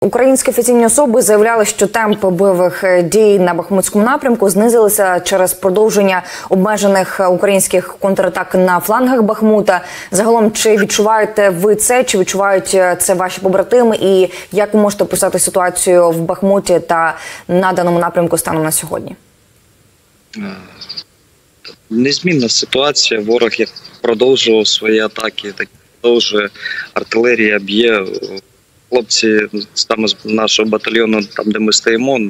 Українські офіційні особи заявляли, що темп бойових дій на Бахмутському напрямку знизилися через продовження обмежених українських контратак на флангах Бахмута. Загалом, чи відчуваєте ви це, чи відчувають це ваші побратими, і як ви можете описати ситуацію в Бахмуті та на даному напрямку станом на сьогодні? Незмінна ситуація. Ворог як продовжував свої атаки, так продовжує артилерія б'є хлопці саме з нашого батальйону, там де ми стоїмо,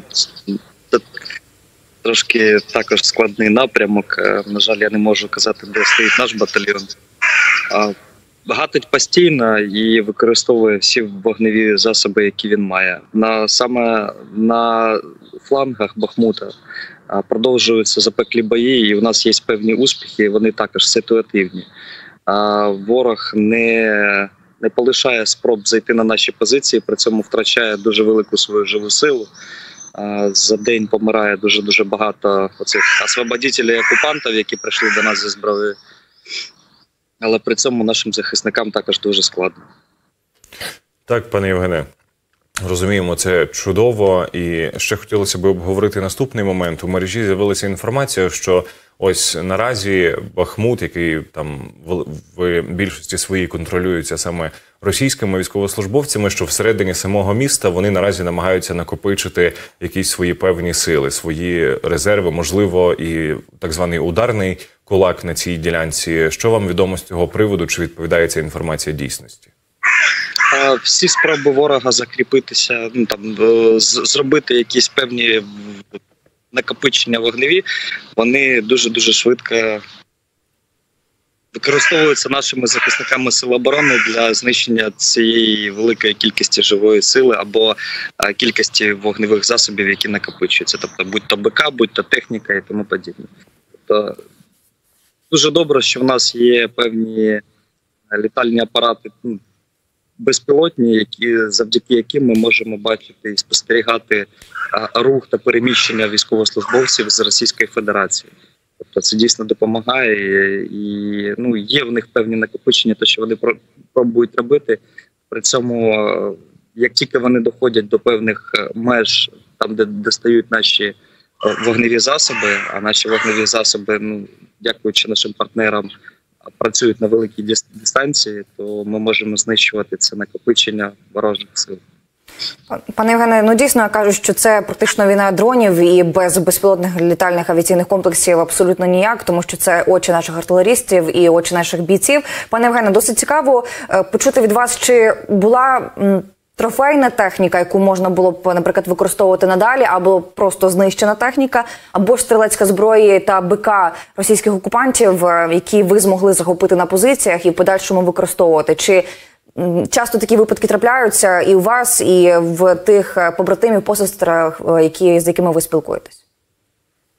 це трошки також складний напрямок. Е, на жаль, я не можу казати, де стоїть наш батальйон. Гатить постійно і використовує всі вогневі засоби, які він має. На саме на флангах Бахмута продовжуються запеклі бої, і у нас є певні успіхи. Вони також ситуативні. Ворог не не полишає спроб зайти на наші позиції, при цьому втрачає дуже велику свою живу силу. За день помирає дуже дуже багато оцих освободителів окупантів, які прийшли до нас зі зброєю. Але при цьому нашим захисникам також дуже складно. Так, пане Євгене. Розуміємо, це чудово, і ще хотілося б обговорити наступний момент. У мережі з'явилася інформація, що ось наразі Бахмут, який там в більшості своїй контролюється саме російськими військовослужбовцями, що всередині самого міста вони наразі намагаються накопичити якісь свої певні сили, свої резерви, можливо, і так званий ударний кулак на цій ділянці. Що вам відомо з цього приводу? Чи відповідає ця інформація дійсності? Всі спроби ворога закріпитися, ну там е, зробити якісь певні накопичення вогневі, вони дуже дуже швидко використовуються нашими захисниками сил оборони для знищення цієї великої кількості живої сили або е, кількості вогневих засобів, які накопичуються, тобто будь-то БК, будь-то техніка і тому подібне. Тобто дуже добре, що в нас є певні літальні апарати. Безпілотні, які завдяки яким ми можемо бачити і спостерігати рух та переміщення військовослужбовців з Російської Федерації. Тобто це дійсно допомагає і ну є в них певні накопичення, то що вони пробують робити. При цьому, як тільки вони доходять до певних е, меж, там де достають наші е, вогневі засоби, а наші вогневі засоби, ну дякуючи нашим партнерам працюють на великій дистанції, то ми можемо знищувати це накопичення ворожих сил. Пане Євгене, ну дійсно кажуть, що це практично війна дронів і без безпілотних літальних авіаційних комплексів абсолютно ніяк, тому що це очі наших артилерістів і очі наших бійців. Пане Євгене, досить цікаво е, почути від вас, чи була трофейна техніка, яку можна було б, наприклад, використовувати надалі, або просто знищена техніка, або ж стрілецька зброї та БК російських окупантів, е, які ви змогли захопити на позиціях і в подальшому використовувати. Чи часто такі випадки трапляються і у вас, і в тих е, побратимів посестрах, е, які з якими ви спілкуєтесь?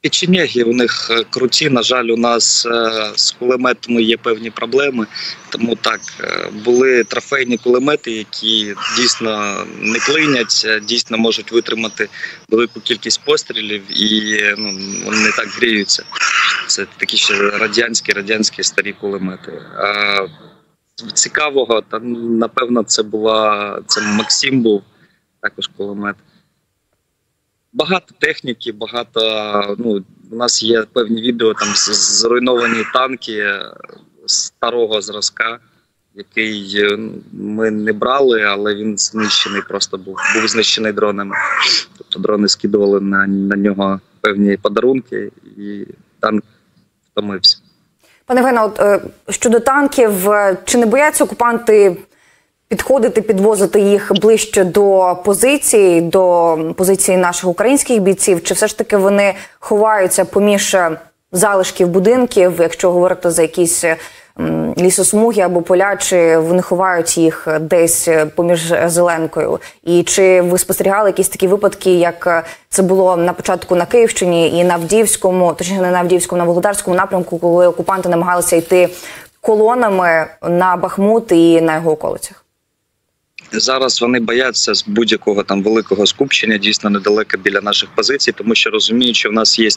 Печенеги у них е, круті. На жаль, у нас е, з кулеметами є певні проблеми. Тому так е, були трофейні кулемети, які дійсно не клинять, дійсно можуть витримати велику кількість пострілів і ну, вони не так гріються. Це такі ще радянські, радянські старі кулемети. А Цікавого, та напевно, це була це Максим був також кулемет. Багато техніки, багато. Ну у нас є певні відео там зруйновані танки старого зразка, який е, ми не брали, але він знищений. Просто був був знищений дронами. Тобто дрони скидували на, на нього певні подарунки, і танк втомився. Пане Вена, от е, щодо танків, е, чи не бояться окупанти? Підходити, підвозити їх ближче до позиції, до позиції наших українських бійців, чи все ж таки вони ховаються поміж залишків будинків, якщо говорити за якісь лісосмуги або поля, чи вони ховають їх десь поміж зеленкою? І чи ви спостерігали якісь такі випадки, як це було на початку на Київщині і на Авдіївському, точніше не на Авдіївському, на Володарському напрямку, коли окупанти намагалися йти колонами на Бахмут і на його околицях? Зараз вони бояться з будь-якого там великого скупчення, дійсно недалеко біля наших позицій, тому що розуміють, що в нас є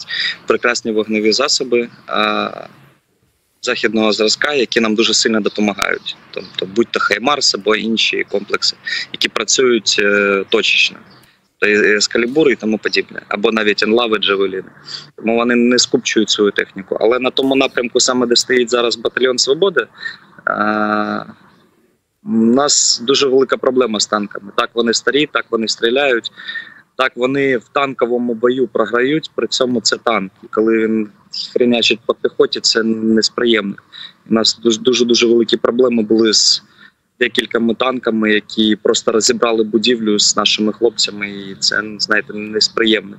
прекрасні вогневі засоби. західного зразка, які нам дуже сильно допомагають. Тобто, будь-то Хаймарс або інші комплекси, які працюють е, точечно. Ескалібури і тому подібне, або навіть енлави джавеліни. Тому вони не скупчують свою техніку. Але на тому напрямку, саме де стоїть зараз батальйон Свободи, у нас дуже велика проблема з танками. Так вони старі, так вони стріляють, так вони в танковому бою програють. При цьому це танк. І коли він хренячить по піхоті, це несприємно. У нас дуже дуже великі проблеми були з декількома танками, які просто розібрали будівлю з нашими хлопцями, і це знаєте несприємно.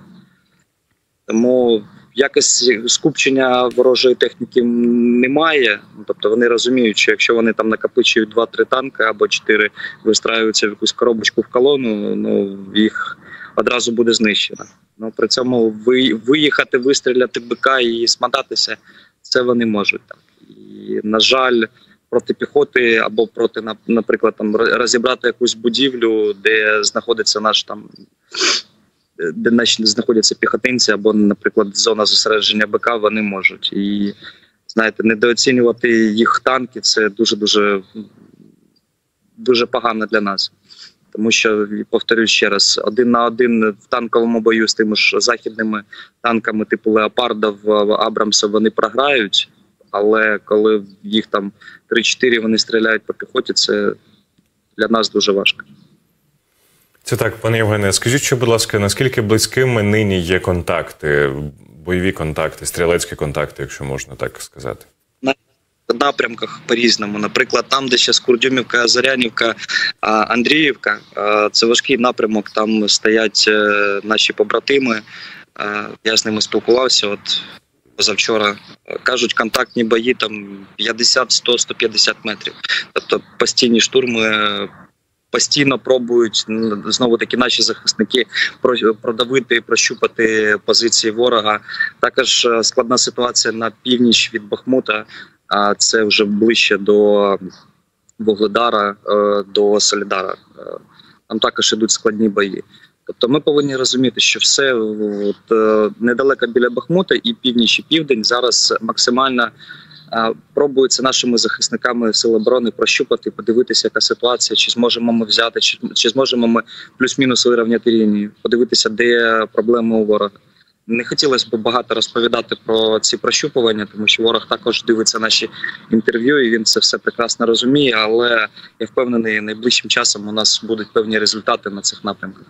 Тому якось скупчення ворожої техніки немає. Ну, Тобто вони розуміють, що якщо вони там накопичують 2-3 танки або 4 вистраюються в якусь коробочку в колону, ну їх одразу буде знищено. Ну при цьому ви, виїхати, вистріляти БК і смататися, це вони можуть так. І на жаль, проти піхоти або проти, наприклад, там розібрати якусь будівлю, де знаходиться наш там. Де наші знаходяться піхотинці, або, наприклад, зона зосередження БК, вони можуть. І знаєте, недооцінювати їх танки це дуже дуже дуже погано для нас. Тому що повторюю ще раз: один на один в танковому бою з тими ж західними танками, типу Леопарда в Абрамса, вони програють. Але коли їх там 3-4 вони стріляють по піхоті, це для нас дуже важко. Це так, пане Євгене, скажіть, що, будь ласка, наскільки близькими нині є контакти, бойові контакти, стрілецькі контакти, якщо можна так сказати? напрямках по-різному. Наприклад, там, де ще Курдюмівка, Зарянівка, Андріївка, це важкий напрямок. Там стоять е, наші побратими. Я з ними спілкувався. От позавчора кажуть, контактні бої там 50, 100, 150 метрів. Тобто постійні штурми. Постійно пробують знову таки наші захисники про- продавити, прощупати позиції ворога. Також е, складна ситуація на північ від Бахмута а це вже ближче до Вугледара, е, до Солідара. Е, Там також ідуть складні бої. Тобто ми повинні розуміти, що все от, недалеко біля Бахмута і північ і південь зараз максимально пробується нашими захисниками Сил оборони прощупати, подивитися, яка ситуація, чи зможемо ми взяти, чи, чи зможемо ми плюс-мінус вирівняти лінію, подивитися, де проблеми у ворога. Не хотілося б багато розповідати про ці прощупування, тому що ворог також дивиться наші інтерв'ю, і він це все прекрасно розуміє. Але я впевнений, найближчим часом у нас будуть певні результати на цих напрямках.